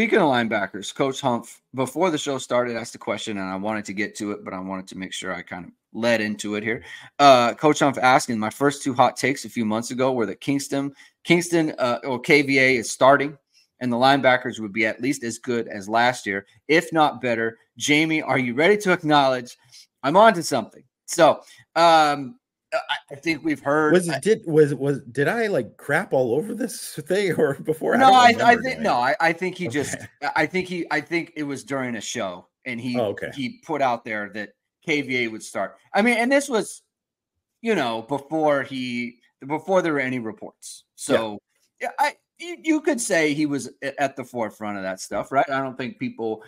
speaking of linebackers, Coach Humph, before the show started, asked a question, and I wanted to get to it, but I wanted to make sure I kind of led into it here. Uh, Coach Humph asking my first two hot takes a few months ago were that Kyngstonn, Kyngstonn uh, or KVA is starting, and the linebackers would be at least as good as last year, if not better. Jamie, are you ready to acknowledge I'm on to something? So, um, I think we've heard. Was it did was was did I like crap all over this thing or before? No, I, I, I think no, I, I think he okay. just I think he I think it was during a show and he oh, okay. he put out there that KVA would start. I mean, and this was, you know, before he before there were any reports. So yeah, yeah I you, you could say he was at the forefront of that stuff, right? I don't think people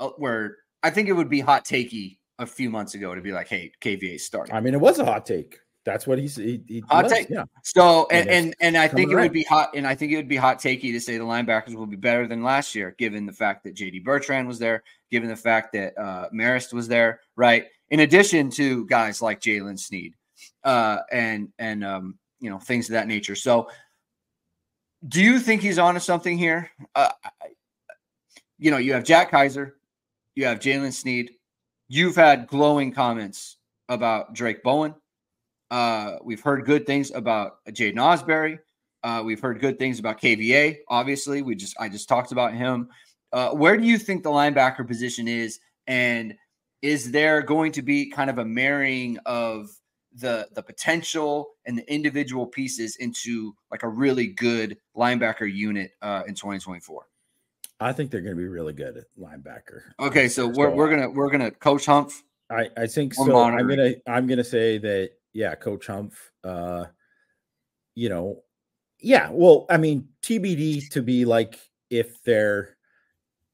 uh, were. I think it would be hot takey a few months ago to be like, "Hey, KVA starting." I mean, it was a hot take. That's what he's he, he hot take. Yeah. So and and, and I think it would be hot, and I think it would be hot takey to say the linebackers will be better than last year, given the fact that JD Bertrand was there, given the fact that uh Marist was there, right? In addition to guys like Jaylen Sneed, uh, and and um, you know things of that nature. So, do you think he's onto something here? Uh, you know, you have Jack Kiser, you have Jaylen Sneed. You've had glowing comments about Drake Bowen. Uh, we've heard good things about Jaiden Ausberry. Uh, we've heard good things about KVA. Obviously, we just I just talked about him. Uh, where do you think the linebacker position is, and is there going to be kind of a marrying of the the potential and the individual pieces into like a really good linebacker unit uh, in 2024? I think they're going to be really good at linebacker. Okay, so we're, we're gonna we're gonna coach Humph. I I think so. I'm gonna I'm gonna say that yeah, Coach Humph. Uh, you know, yeah. Well, I mean, TBD to be like if they're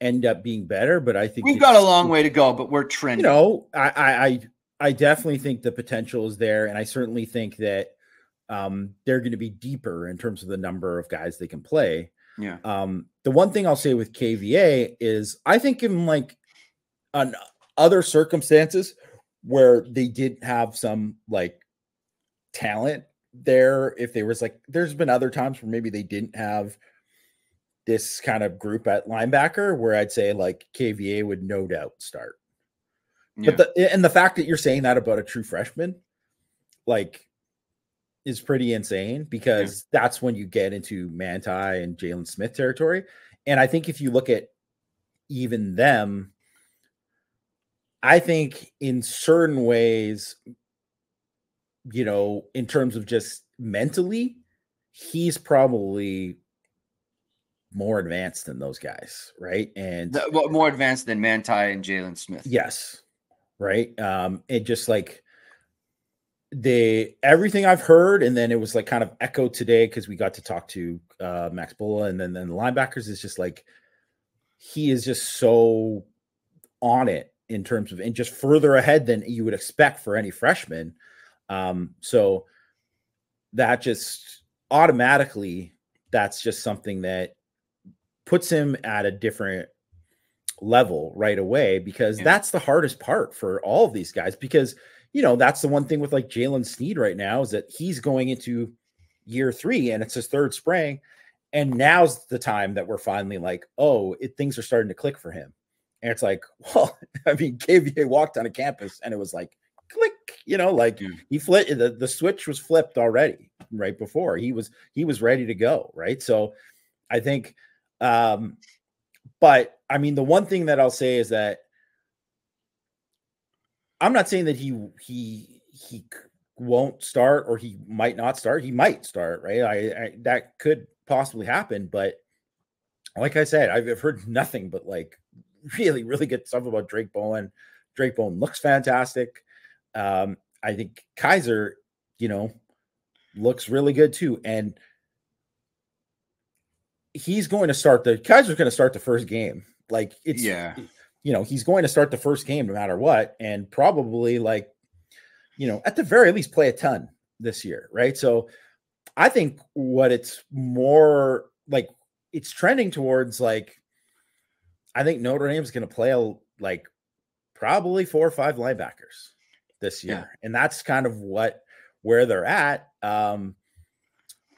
end up being better, but I think we've got a long way to go, but we're trending. You know, I I I definitely think the potential is there, and I certainly think that um, they're going to be deeper in terms of the number of guys they can play. Yeah. Um, the one thing I'll say with KVA is I think in like on other circumstances where they did have some like talent there if there was like there's been other times where maybe they didn't have this kind of group at linebacker where I'd say like KVA would no doubt start. Yeah. But the and the fact that you're saying that about a true freshman, like, is pretty insane because yeah. that's when you get into Manti and Jaylon Smith territory. And I think if you look at even them, I think in certain ways, you know, in terms of just mentally, he's probably more advanced than those guys, right? And the, well, more advanced than Manti and Jaylon Smith. Yes, right. Um, it just like they everything I've heard, and then it was like kind of echoed today because we got to talk to uh, Max Bullough, and then then the linebackers is just like he is just so on it in terms of and just further ahead than you would expect for any freshman. Um, so that just automatically that's just something that puts him at a different level right away because yeah. that's the hardest part for all of these guys because you know that's the one thing with like Jaylen Sneed right now is that he's going into year three and it's his third spring and now's the time that we're finally like oh it, things are starting to click for him and it's like well I mean KVA walked on a campus and it was like you know like he flipped the, the switch was flipped already right before he was he was ready to go right so I think um, but I mean, the one thing that I'll say is that I'm not saying that he he he won't start or he might not start. He might start, right? I, I that could possibly happen, but like I said, I've heard nothing but like really, really good stuff about Drake Bowen. Drake Bowen looks fantastic. Um, I think Kiser, you know, looks really good too. And he's going to start the Kiser's going to start the first game. Like it's yeah, you know, he's going to start the first game no matter what, and probably like, you know, at the very least play a ton this year, right? So I think what it's more like it's trending towards like I think Notre Dame's going to play a, like probably four or five linebackers this year, yeah. and that's kind of what where they're at. Um,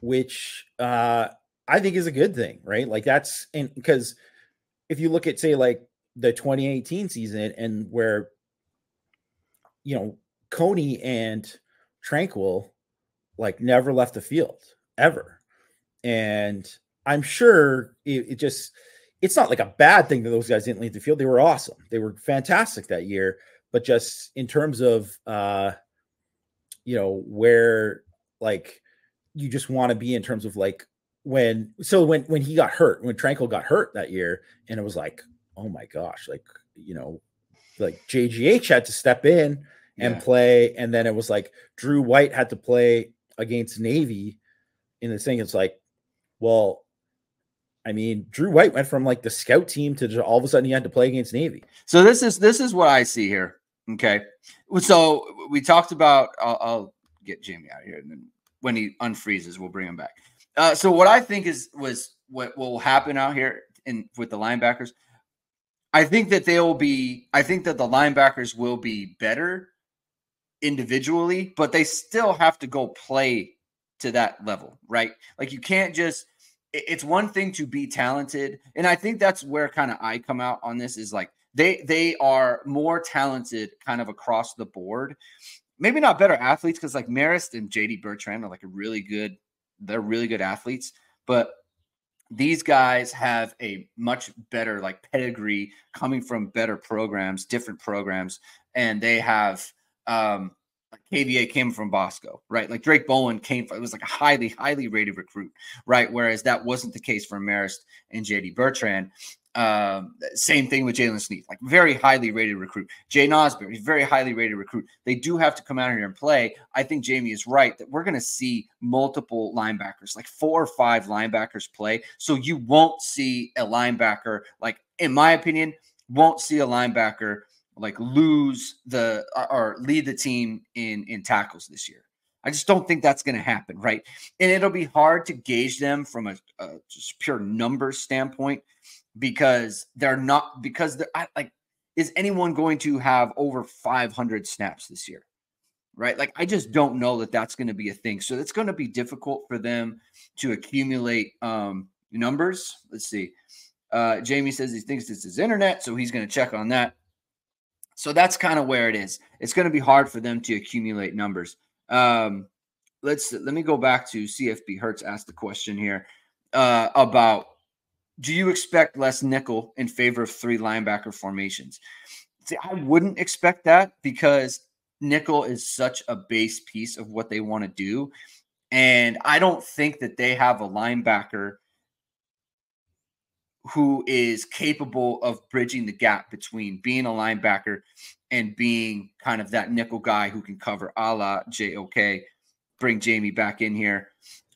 which uh I think is a good thing, right? Like that's and because if you look at say like the 2018 season and where you know Coney and Tranquill like never left the field ever. And I'm sure it, it, just it's not like a bad thing that those guys didn't leave the field. They were awesome. They were fantastic that year. But just in terms of uh you know where like you just want to be in terms of like when so when when he got hurt, when Tranquill got hurt that year, and it was like, oh my gosh, like you know, like JGH had to step in and yeah. play, and then it was like Drew White had to play against Navy in the thing. It's like, well, I mean, Drew White went from like the scout team to all of a sudden he had to play against Navy. So this is this is what I see here. Okay, so we talked about. I'll, I'll get Jamie out of here, and then when he unfreezes, we'll bring him back. Uh, so what I think is was what will happen out here in with the linebackers. I think that they will be. I think that the linebackers will be better individually, but they still have to go play to that level, right? Like you can't just. It's one thing to be talented, and I think that's where kind of I come out on this is like they they are more talented kind of across the board. Maybe not better athletes because like Marist and JD Bertrand are like a really good they're really good athletes, but these guys have a much better like pedigree coming from better programs, different programs, and they have um KVA came from Bosco, right? Like Drake Bowen came from it was like a highly, highly rated recruit, right? Whereas that wasn't the case for Marist and JD Bertrand. Um, same thing with Jaylen Sneed, like very highly rated recruit. Jaiden Ausberry, very highly rated recruit. They do have to come out here and play. I think Jamie is right that we're going to see multiple linebackers, like four or five linebackers play. So you won't see a linebacker, like in my opinion, won't see a linebacker like lose the or lead the team in in tackles this year. I just don't think that's going to happen, right? And it'll be hard to gauge them from a, a just pure numbers standpoint because they're not because they're I, like is anyone going to have over 500 snaps this year? Right? Like i just don't know that that's going to be a thing. So it's going to be difficult for them to accumulate um numbers. Let's see. Uh jamie says he thinks this is internet so he's going to check on that. So that's kind of where it is. It's going to be hard for them to accumulate numbers. Um let's let me go back to cfb hertz asked the question here uh about do you expect less nickel in favor of three linebacker formations? See, I wouldn't expect that because nickel is such a base piece of what they want to do. And I don't think that they have a linebacker who is capable of bridging the gap between being a linebacker and being kind of that nickel guy who can cover a la JOK. Bring Jamie back in here.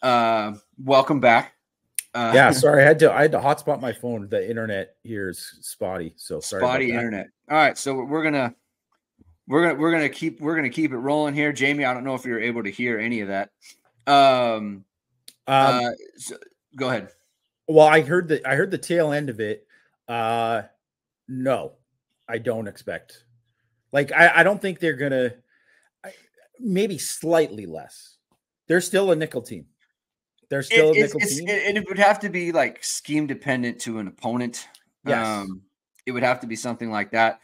Uh, welcome back. Uh, yeah, sorry, I had to I had to hotspot my phone. The internet here is spotty, so sorry. Spotty internet. All right, so we're gonna we're gonna we're gonna keep we're gonna keep it rolling here, Jamie. I don't know if you're able to hear any of that. Um, um uh, so, go ahead. Well, I heard the I heard the tail end of it. Uh, no, I don't expect. Like, I I don't think they're gonna. Maybe slightly less. They're still a nickel team. They're still it, a nickel team. It, it, would have to be like scheme dependent to an opponent. Yes. Um, it would have to be something like that.